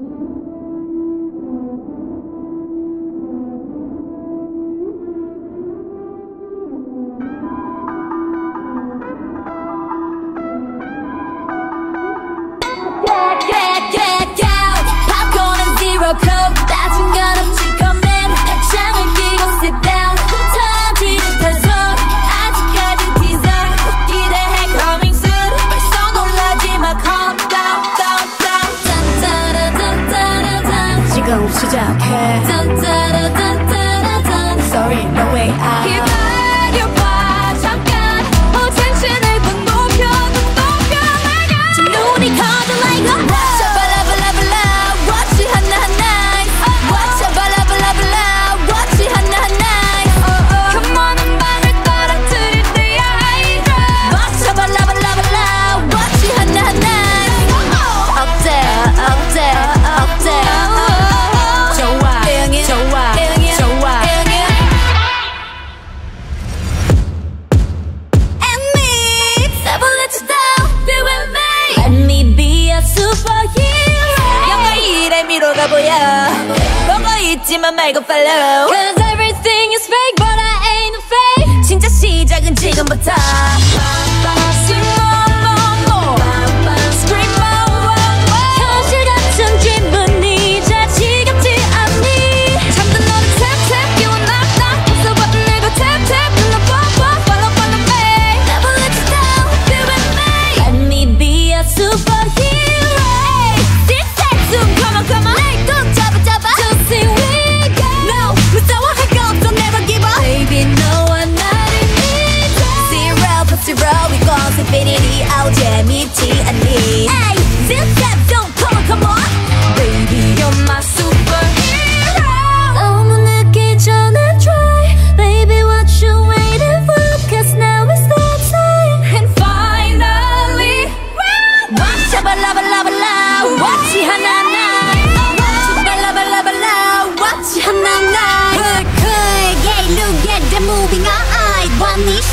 Música Sorry, no way out. follow 보고 있지만 말고 follow Cause everything is fake but I ain't a fake 진짜 시작은 지금부터